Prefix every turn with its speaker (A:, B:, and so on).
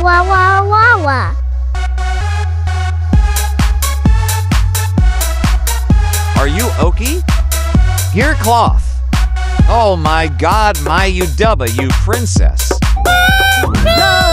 A: Wah wah wah wah.
B: Are you Oki? Here, cloth. Oh my god, my UW princess.
A: No!